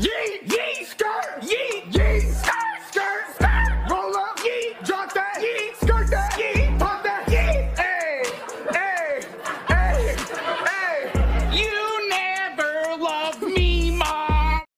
Yeah. yeet.